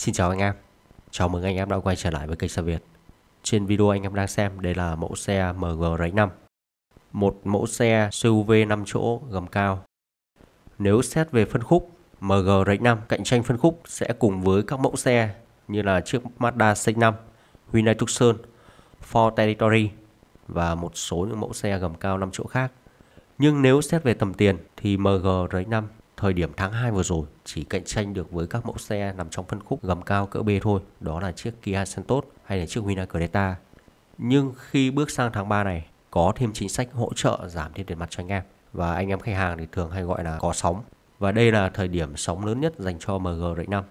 Xin chào anh em. Chào mừng anh em đã quay trở lại với kênh xe Việt. Trên video anh em đang xem đây là mẫu xe MG RX5 Một mẫu xe SUV 5 chỗ gầm cao. Nếu xét về phân khúc MG RX5 cạnh tranh phân khúc sẽ cùng với các mẫu xe như là chiếc Mazda CX-5, Hyundai Tucson, Ford Territory và một số những mẫu xe gầm cao 5 chỗ khác. Nhưng nếu xét về tầm tiền thì MG RX5 thời điểm tháng 2 vừa rồi chỉ cạnh tranh được với các mẫu xe nằm trong phân khúc gầm cao cỡ B thôi, đó là chiếc Kia Seltos hay là chiếc Hyundai Creta. Nhưng khi bước sang tháng 3 này có thêm chính sách hỗ trợ giảm thêm tiền mặt cho anh em và anh em khách hàng thì thường hay gọi là có sóng và đây là thời điểm sóng lớn nhất dành cho MG RX5.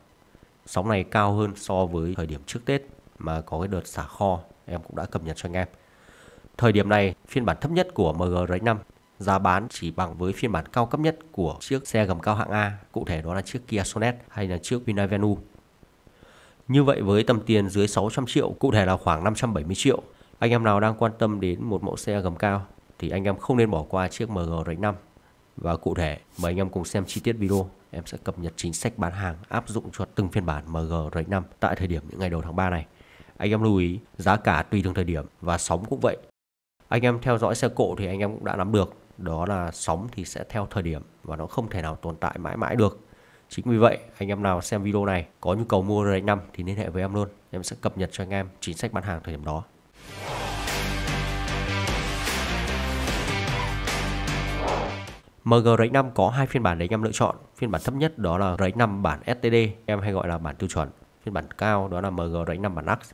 Sóng này cao hơn so với thời điểm trước Tết mà có cái đợt xả kho em cũng đã cập nhật cho anh em. Thời điểm này, phiên bản thấp nhất của MG RX5 giá bán chỉ bằng với phiên bản cao cấp nhất của chiếc xe gầm cao hạng A, cụ thể đó là chiếc Kia Sonet hay là chiếc Hyundai Venue. Như vậy với tầm tiền dưới 600 triệu, cụ thể là khoảng 570 triệu, anh em nào đang quan tâm đến một mẫu xe gầm cao thì anh em không nên bỏ qua chiếc MG RX5. Và cụ thể, mời anh em cùng xem chi tiết video, em sẽ cập nhật chính sách bán hàng áp dụng cho từng phiên bản MG RX5 tại thời điểm những ngày đầu tháng 3 này. Anh em lưu ý, giá cả tùy từng thời điểm và sóng cũng vậy. Anh em theo dõi xe cộ thì anh em cũng đã nắm được đó là sóng thì sẽ theo thời điểm và nó không thể nào tồn tại mãi mãi được. Chính vì vậy, anh em nào xem video này có nhu cầu mua RX5 thì liên hệ với em luôn. Em sẽ cập nhật cho anh em chính sách bán hàng thời điểm đó. MGRX5 có hai phiên bản để anh em lựa chọn. Phiên bản thấp nhất đó là RX5 bản STD, em hay gọi là bản tiêu chuẩn. Phiên bản cao đó là MGRX5 bản Lux.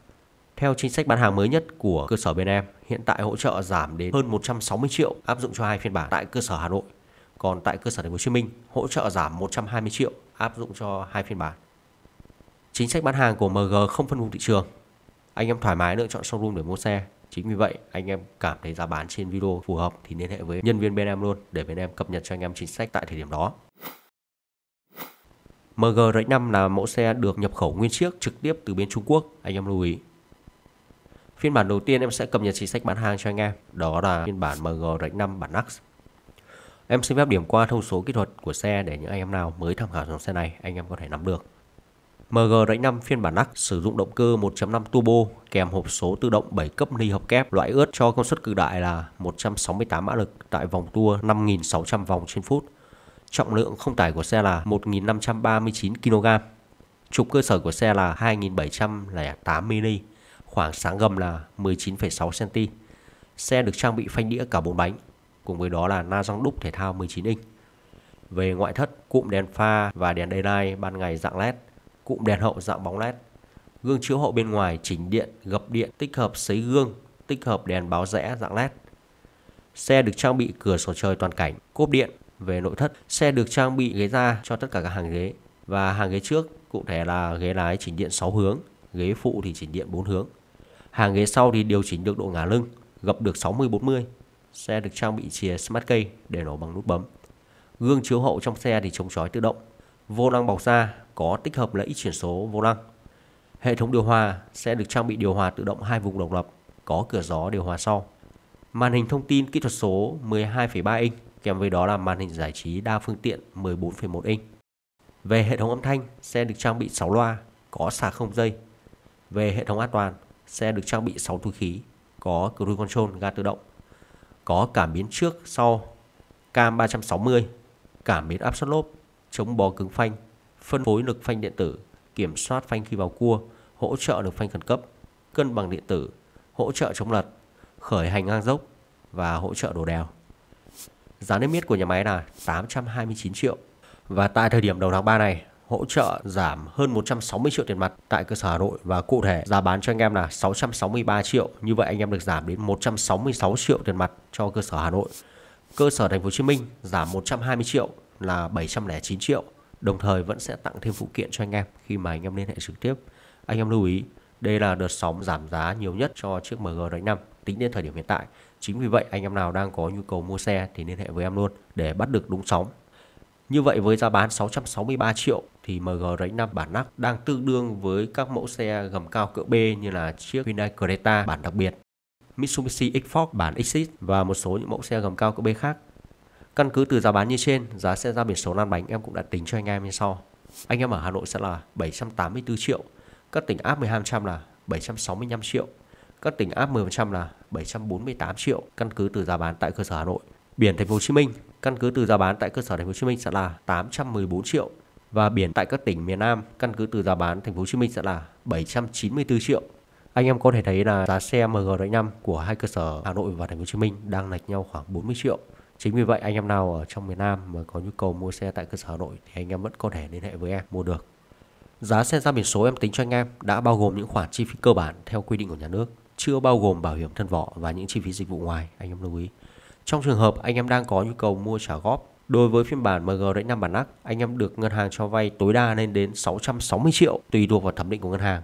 Theo chính sách bán hàng mới nhất của cơ sở bên em, hiện tại hỗ trợ giảm đến hơn 160 triệu áp dụng cho hai phiên bản tại cơ sở Hà Nội. Còn tại cơ sở Thành phố Hồ Chí Minh, hỗ trợ giảm 120 triệu áp dụng cho hai phiên bản. Chính sách bán hàng của MG không phân vùng thị trường. Anh em thoải mái lựa chọn showroom để mua xe. Chính vì vậy, anh em cảm thấy giá bán trên video phù hợp thì liên hệ với nhân viên bên em luôn để bên em cập nhật cho anh em chính sách tại thời điểm đó. MG RX5 là mẫu xe được nhập khẩu nguyên chiếc trực tiếp từ bên Trung Quốc, anh em lưu ý. Phiên bản đầu tiên em sẽ cập nhật chính sách bán hàng cho anh em, đó là phiên bản MG RX5 bản Max. Em xin phép điểm qua thông số kỹ thuật của xe để những anh em nào mới tham khảo dòng xe này anh em có thể nắm được. MG RX5 phiên bản Max sử dụng động cơ 1.5 turbo kèm hộp số tự động 7 cấp ly hợp kép loại ướt cho công suất cực đại là 168 mã lực tại vòng tua 5.600 vòng trên phút. Trọng lượng không tải của xe là 1.539 kg. Trục cơ sở của xe là 2.708 mm khoảng sáng gầm là 19,6 cm. Xe được trang bị phanh đĩa cả bốn bánh, cùng với đó là na răng đúc thể thao 19 inch. Về ngoại thất, cụm đèn pha và đèn daylight ban ngày dạng LED, cụm đèn hậu dạng bóng LED. Gương chiếu hậu bên ngoài chỉnh điện, gập điện, tích hợp sấy gương, tích hợp đèn báo rẽ dạng LED. Xe được trang bị cửa sổ trời toàn cảnh, cốp điện. Về nội thất, xe được trang bị ghế da cho tất cả các hàng ghế và hàng ghế trước cụ thể là ghế lái chỉnh điện 6 hướng, ghế phụ thì chỉnh điện 4 hướng. Hàng ghế sau thì điều chỉnh được độ ngả lưng, gập được 60-40. Xe được trang bị chìa Smart Key để nổ bằng nút bấm. Gương chiếu hậu trong xe thì chống chói tự động. Vô lăng bọc da có tích hợp lấy chuyển số vô lăng. Hệ thống điều hòa sẽ được trang bị điều hòa tự động hai vùng độc lập, có cửa gió điều hòa sau. Màn hình thông tin kỹ thuật số 12,3 inch, kèm với đó là màn hình giải trí đa phương tiện 14,1 inch. Về hệ thống âm thanh, xe được trang bị 6 loa, có sạc không dây. Về hệ thống an toàn, Xe được trang bị 6 túi khí, có cruise control ga tự động, có cảm biến trước sau, cam 360, cảm biến áp suất lốp, chống bó cứng phanh, phân phối lực phanh điện tử, kiểm soát phanh khi vào cua, hỗ trợ lực phanh khẩn cấp, cân bằng điện tử, hỗ trợ chống lật, khởi hành ngang dốc và hỗ trợ đổ đèo. Giá niêm yết của nhà máy là 829 triệu. Và tại thời điểm đầu tháng 3 này, hỗ trợ giảm hơn 160 triệu tiền mặt tại cơ sở Hà Nội và cụ thể giá bán cho anh em là 663 triệu. Như vậy anh em được giảm đến 166 triệu tiền mặt cho cơ sở Hà Nội. Cơ sở Thành phố Hồ Chí Minh giảm 120 triệu là 709 triệu. Đồng thời vẫn sẽ tặng thêm phụ kiện cho anh em khi mà anh em liên hệ trực tiếp. Anh em lưu ý, đây là đợt sóng giảm giá nhiều nhất cho chiếc MG đánh 5 tính đến thời điểm hiện tại. Chính vì vậy anh em nào đang có nhu cầu mua xe thì liên hệ với em luôn để bắt được đúng sóng như vậy với giá bán 663 triệu thì MG RX5 bản nắp đang tương đương với các mẫu xe gầm cao cỡ B như là chiếc Hyundai Creta bản đặc biệt, Mitsubishi X-Force bản Exit và một số những mẫu xe gầm cao cỡ B khác. Căn cứ từ giá bán như trên, giá xe ra biển số lăn bánh em cũng đã tính cho anh em như sau. Anh em ở Hà Nội sẽ là 784 triệu. Các tỉnh áp 12% là 765 triệu. Các tỉnh áp 10% là 748 triệu căn cứ từ giá bán tại cơ sở Hà Nội. Biển Thành phố Hồ Chí Minh căn cứ từ giá bán tại cơ sở Thành phố Hồ Chí Minh sẽ là 814 triệu và biển tại các tỉnh miền Nam căn cứ từ giá bán Thành phố Hồ Chí Minh sẽ là 794 triệu. Anh em có thể thấy là giá xe MG 5 của hai cơ sở Hà Nội và Thành phố Hồ Chí Minh đang lệch nhau khoảng 40 triệu. Chính vì vậy anh em nào ở trong miền Nam mà có nhu cầu mua xe tại cơ sở Hà Nội thì anh em vẫn có thể liên hệ với em mua được. Giá xe ra biển số em tính cho anh em đã bao gồm những khoản chi phí cơ bản theo quy định của nhà nước, chưa bao gồm bảo hiểm thân vỏ và những chi phí dịch vụ ngoài, anh em lưu ý. Trong trường hợp anh em đang có nhu cầu mua trả góp, đối với phiên bản MG 5 bản nắc, anh em được ngân hàng cho vay tối đa lên đến 660 triệu tùy thuộc vào thẩm định của ngân hàng.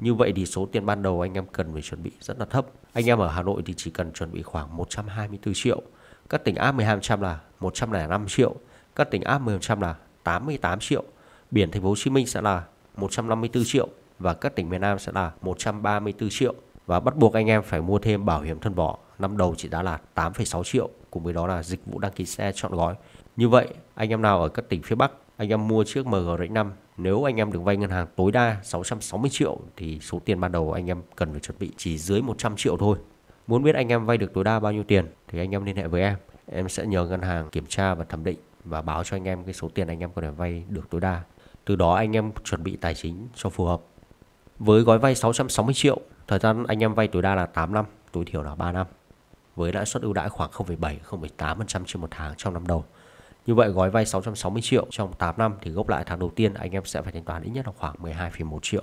Như vậy thì số tiền ban đầu anh em cần phải chuẩn bị rất là thấp. Anh em ở Hà Nội thì chỉ cần chuẩn bị khoảng 124 triệu. Các tỉnh áp 12% là 105 triệu. Các tỉnh áp 10% là 88 triệu. Biển Thành phố Hồ Chí Minh sẽ là 154 triệu và các tỉnh miền Nam sẽ là 134 triệu. Và bắt buộc anh em phải mua thêm bảo hiểm thân vỏ năm đầu chỉ đã là 8,6 triệu cùng với đó là dịch vụ đăng ký xe chọn gói. Như vậy, anh em nào ở các tỉnh phía Bắc, anh em mua chiếc MG 5 nếu anh em được vay ngân hàng tối đa 660 triệu thì số tiền ban đầu anh em cần phải chuẩn bị chỉ dưới 100 triệu thôi. Muốn biết anh em vay được tối đa bao nhiêu tiền thì anh em liên hệ với em. Em sẽ nhờ ngân hàng kiểm tra và thẩm định và báo cho anh em cái số tiền anh em có thể vay được tối đa. Từ đó anh em chuẩn bị tài chính cho phù hợp. Với gói vay 660 triệu, thời gian anh em vay tối đa là 8 năm, tối thiểu là 3 năm. Với lãi suất ưu đãi khoảng 0,7 0,8% trên một tháng trong năm đầu. Như vậy gói vay 660 triệu trong 8 năm thì gốc lãi tháng đầu tiên anh em sẽ phải thanh toán ít nhất là khoảng 12,1 triệu.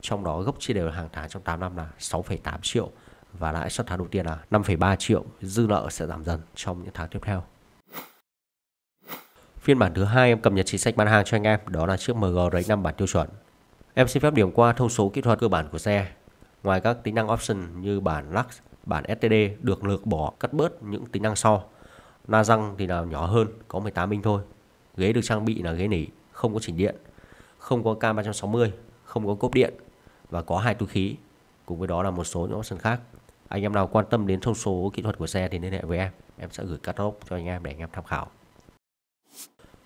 Trong đó gốc chia đều hàng tháng trong 8 năm là 6,8 triệu và lãi suất tháng đầu tiên là 5,3 triệu, dư nợ sẽ giảm dần trong những tháng tiếp theo. Phiên bản thứ hai em cập nhật chính sách bán hàng cho anh em, đó là chiếc MG RX5 bản tiêu chuẩn. Em xin phép điểm qua thông số kỹ thuật cơ bản của xe. Ngoài các tính năng option như bản Lux, bản STD được lược bỏ cắt bớt những tính năng sau Na răng thì là nhỏ hơn, có 18 inch thôi. Ghế được trang bị là ghế nỉ, không có chỉnh điện, không có cam 360, không có cốp điện và có hai túi khí. Cùng với đó là một số những option khác. Anh em nào quan tâm đến thông số kỹ thuật của xe thì liên hệ với em. Em sẽ gửi catalog cho anh em để anh em tham khảo.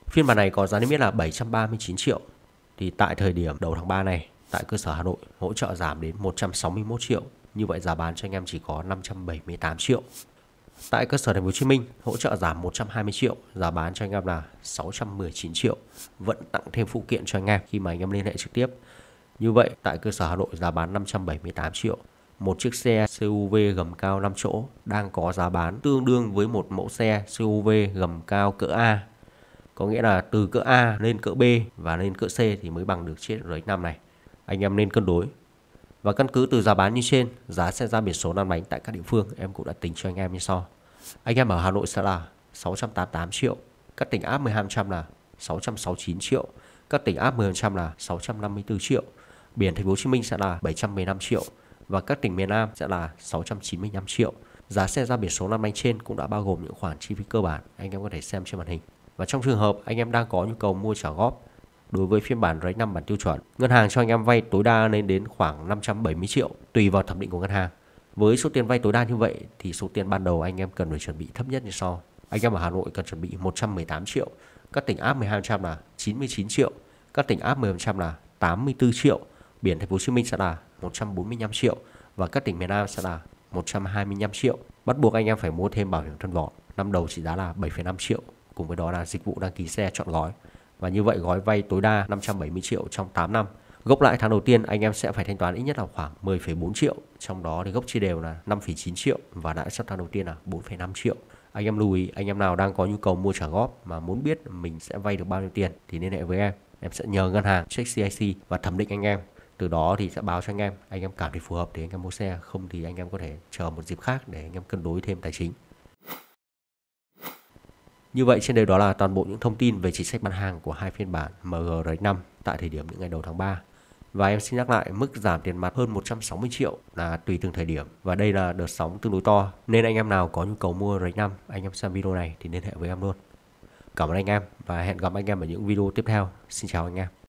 Phiên bản này có giá niêm yết là 739 triệu. Thì tại thời điểm đầu tháng 3 này, tại cơ sở Hà Nội hỗ trợ giảm đến 161 triệu. Như vậy giá bán cho anh em chỉ có 578 triệu. Tại cơ sở Thành phố Hồ Chí Minh hỗ trợ giảm 120 triệu, giá bán cho anh em là 619 triệu, vẫn tặng thêm phụ kiện cho anh em khi mà anh em liên hệ trực tiếp. Như vậy tại cơ sở Hà Nội giá bán 578 triệu. Một chiếc xe CUV gầm cao 5 chỗ đang có giá bán tương đương với một mẫu xe CUV gầm cao cỡ A. Có nghĩa là từ cỡ A lên cỡ B và lên cỡ C thì mới bằng được chiếc RX5 này. Anh em nên cân đối và căn cứ từ giá bán như trên, giá sẽ ra biển số lăn bánh tại các địa phương em cũng đã tính cho anh em như sau. Anh em ở Hà Nội sẽ là 688 triệu, các tỉnh áp 12% là 669 triệu, các tỉnh áp 10% là 654 triệu, biển Thành phố Hồ Chí Minh sẽ là 715 triệu và các tỉnh miền Nam sẽ là 695 triệu. Giá xe ra biển số năm bánh trên cũng đã bao gồm những khoản chi phí cơ bản anh em có thể xem trên màn hình. Và trong trường hợp anh em đang có nhu cầu mua trả góp Đối với phiên bản RAID 5 bản tiêu chuẩn, ngân hàng cho anh em vay tối đa lên đến khoảng 570 triệu tùy vào thẩm định của ngân hàng. Với số tiền vay tối đa như vậy thì số tiền ban đầu anh em cần phải chuẩn bị thấp nhất như sau. Anh em ở Hà Nội cần chuẩn bị 118 triệu, các tỉnh áp 12% là 99 triệu, các tỉnh áp 10% là 84 triệu, biển Thành phố Hồ Chí Minh sẽ là 145 triệu và các tỉnh miền Nam sẽ là 125 triệu. Bắt buộc anh em phải mua thêm bảo hiểm thân vỏ. Năm đầu chỉ giá là 7,5 triệu, cùng với đó là dịch vụ đăng ký xe chọn gói. Và như vậy gói vay tối đa 570 triệu trong 8 năm. Gốc lãi tháng đầu tiên anh em sẽ phải thanh toán ít nhất là khoảng 10,4 triệu. Trong đó thì gốc chia đều là 5,9 triệu và lãi suất tháng đầu tiên là 4,5 triệu. Anh em lưu ý, anh em nào đang có nhu cầu mua trả góp mà muốn biết mình sẽ vay được bao nhiêu tiền thì liên hệ với em. Em sẽ nhờ ngân hàng check CIC và thẩm định anh em. Từ đó thì sẽ báo cho anh em, anh em cảm thấy phù hợp thì anh em mua xe, không thì anh em có thể chờ một dịp khác để anh em cân đối thêm tài chính. Như vậy trên đây đó là toàn bộ những thông tin về chính sách bán hàng của hai phiên bản MGR5 tại thời điểm những ngày đầu tháng 3. Và em xin nhắc lại, mức giảm tiền mặt hơn 160 triệu là tùy từng thời điểm và đây là đợt sóng tương đối to nên anh em nào có nhu cầu mua RX5 anh em xem video này thì liên hệ với em luôn. Cảm ơn anh em và hẹn gặp anh em ở những video tiếp theo. Xin chào anh em.